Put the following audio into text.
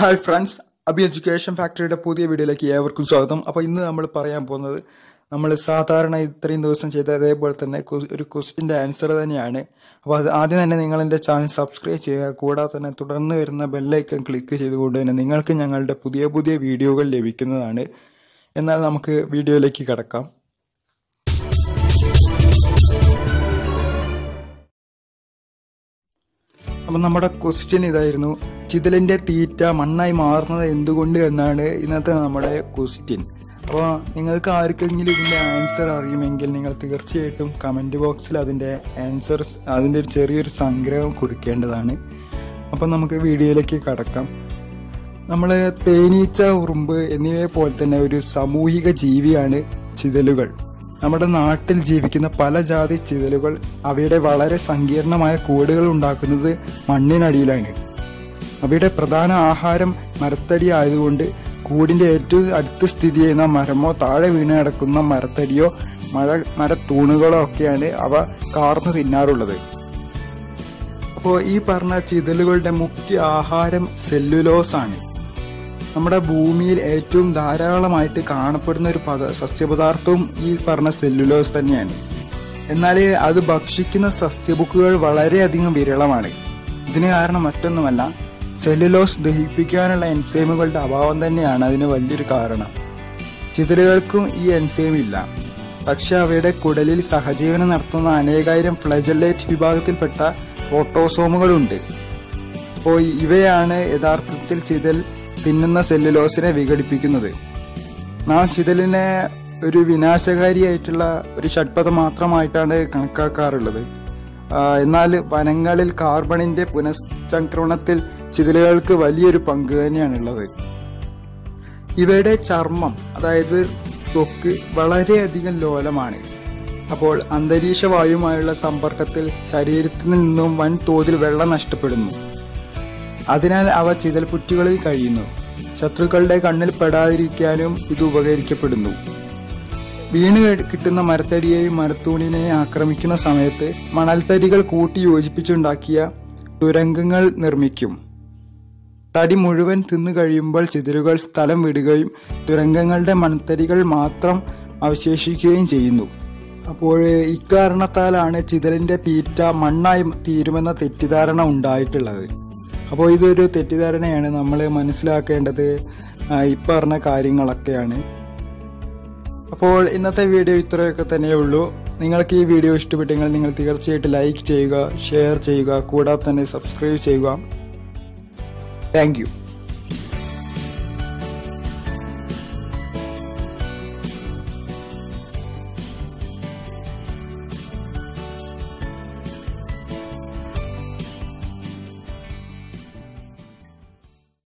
Hi friends Abi education ഫാക്ടറിയുടെ പുതിയ വീഡിയോയിലേക്ക് ഏവർക്കും സ്വാഗതം. അപ്പോൾ ഇന്ന് നമ്മൾ പറയാൻ പോകുന്നത് നമ്മൾ സാധാരണ ഇത്രയും ദിവസം ചെയ്ത അതേപോലെ തന്നെ ഒരു ക്വസ്റ്റിന്റെ ആൻസർ തന്നെയാണ്. അപ്പോൾ അത് ആദ്യം തന്നെ നിങ്ങൾ എന്റെ ചാനൽ സബ്സ്ക്രൈബ് ചെയ്യുക. കൂടാതെ തന്നെ തുടർന്ന് വരുന്ന ബെല്ലൈക്കൺ ക്ലിക്ക് ചെയ്തുകൊണ്ട് തന്നെ നിങ്ങൾക്ക് ഞങ്ങളുടെ പുതിയ പുതിയ വീഡിയോകൾ ലഭിക്കുന്നതാണ്. എന്നാൽ നമുക്ക് വീഡിയോയിലേക്ക് കടക്കാം. അപ്പം നമ്മുടെ ക്വസ്റ്റ്യൻ ഇതായിരുന്നു ചിതലിന്റെ തീറ്റ മണ്ണായി മാറുന്നത് എന്തുകൊണ്ട് എന്നാണ് ഇന്നത്തെ നമ്മുടെ ക്വസ്റ്റ്യൻ അപ്പോൾ നിങ്ങൾക്ക് ആർക്കെങ്കിലും ഇതിന്റെ ആൻസർ അറിയുമെങ്കിൽ നിങ്ങൾ തീർച്ചയായിട്ടും കമന്റ് ബോക്സിൽ അതിന്റെ ആൻസർ അതിന്റെ ഒരു ചെറിയൊരു സംഗ്രഹം കുറിക്കേണ്ടതാണ്. അപ്പം നമുക്ക് വീഡിയോയിലേക്ക് കടക്കാം. നമ്മൾ തേനീച്ച ഉറുമ്പ് എന്നിവയെ പോലെ തന്നെ ഒരു സാമൂഹിക ജീവിയാണ് ചിതലുകൾ. നമ്മുടെ നാട്ടിൽ ജീവിക്കുന്ന പല ജാതി ചിതലുകൾ അവയുടെ വളരെ സങ്കീർണമായ കൂടുകൾ ഉണ്ടാക്കുന്നത് മണ്ണിനടിയിലാണ്. അവയുടെ പ്രധാന ആഹാരം മരത്തടി ആയതുകൊണ്ട് കൂടിന്റെ ഏറ്റവും അടുത്ത് സ്ഥിതി ചെയ്യുന്ന മരമോ താഴെ വീണ് കിടക്കുന്ന മരത്തടിയോ മഴ മരത്തൂണുകളോ ഒക്കെയാണ് അവ കാർന്നു തിന്നാറുള്ളത്. അപ്പോൾ ഈ പറഞ്ഞ ചിതലുകളുടെ മുഖ്യ ആഹാരം സെല്ലുലോസ് ആണ്. നമ്മുടെ ഭൂമിയിൽ ഏറ്റവും ധാരാളമായിട്ട് കാണപ്പെടുന്ന ഒരു പദ സസ്യപദാർത്ഥവും ഈ പറഞ്ഞ സെല്ലുലോസ് തന്നെയാണ്. എന്നാൽ അത് ഭക്ഷിക്കുന്ന സസ്യബുക്കുകൾ വളരെയധികം വിരളമാണ്. ഇതിന് കാരണം മറ്റൊന്നുമല്ല സെല്ലുലോസ് ദഹിപ്പിക്കാനുള്ള എൻസൈമുകളുടെ അഭാവം തന്നെയാണ് അതിന് വലിയൊരു കാരണം. ചിതലുകൾക്കും ഈ എൻസൈം ഇല്ല. പക്ഷെ അവയുടെ കുടലിൽ സഹജീവനം നടത്തുന്ന അനേകായിരം ഫ്ലജലേറ്റ് വിഭാഗത്തിൽപ്പെട്ട ഓട്ടോസോമുകളുണ്ട് അപ്പോൾ ഇവയാണ് യഥാർത്ഥത്തിൽ ചിതൽ തിന്നുന്ന സെല്ലുലോസിനെ വിഘടിപ്പിക്കുന്നത്. നാം ചിതലിനെ ഒരു വിനാശകാരിയായിട്ടുള്ള ഒരു ഷഡ്പഥം മാത്രമായിട്ടാണ് കണക്കാക്കാറുള്ളത്. എന്നാൽ വനങ്ങളിൽ കാർബണിന്റെ പുനഃചംക്രമണത്തിൽ ചിതലുകൾക്ക് വലിയൊരു പങ്ക് തന്നെയാണുള്ളത്. ഇവയുടെ ചർമ്മം അതായത് തൊക്ക് വളരെയധികം ലോലമാണ്. അപ്പോൾ അന്തരീക്ഷ വായുമായുള്ള സമ്പർക്കത്തിൽ ശരീരത്തിൽ നിന്നും വൻ തോതിൽ വെള്ളം നഷ്ടപ്പെടുന്നു. അതിനാൽ അവ ചിതൽപുറ്റുകളിൽ കഴിയുന്നു. ശത്രുക്കളുടെ കണ്ണിൽ പെടാതിരിക്കാനും ഇത് ഉപകരിക്കപ്പെടുന്നു. വീണ് കിട്ടുന്ന മരത്തടിയെയും മരത്തൂണിനെയും ആക്രമിക്കുന്ന സമയത്ത് മണൽത്തടികൾ കൂട്ടി യോജിപ്പിച്ചുണ്ടാക്കിയ തുരങ്കങ്ങൾ നിർമ്മിക്കും. തടി മുഴുവൻ തിന്നു കഴിയുമ്പോൾ ചിതലുകൾ സ്ഥലം വിടുകയും തുരങ്കങ്ങളുടെ മൺതരികൾ മാത്രം അവശേഷിക്കുകയും ചെയ്യുന്നു. അപ്പോൾ ഇക്കാരണത്താലാണ് ചിതലിന്റെ തീറ്റ മണ്ണായി തീരുമെന്ന തെറ്റിദ്ധാരണ ഉണ്ടായിട്ടുള്ളത്. അപ്പോൾ ഇതൊരു തെറ്റിദ്ധാരണയാണ്. നമ്മൾ മനസ്സിലാക്കേണ്ടത് ഈ പറഞ്ഞ കാര്യങ്ങളൊക്കെയാണ്. അപ്പോൾ ഇന്നത്തെ വീഡിയോ ഇത്രയൊക്കെ തന്നെയേ ഉള്ളൂ. നിങ്ങൾക്ക് ഈ വീഡിയോ ഇഷ്ടപ്പെട്ടെങ്കിൽ നിങ്ങൾ തീർച്ചയായിട്ടും ലൈക്ക് ചെയ്യുക ഷെയർ ചെയ്യുക കൂടാതെ തന്നെ സബ്സ്ക്രൈബ് ചെയ്യുക. താങ്ക്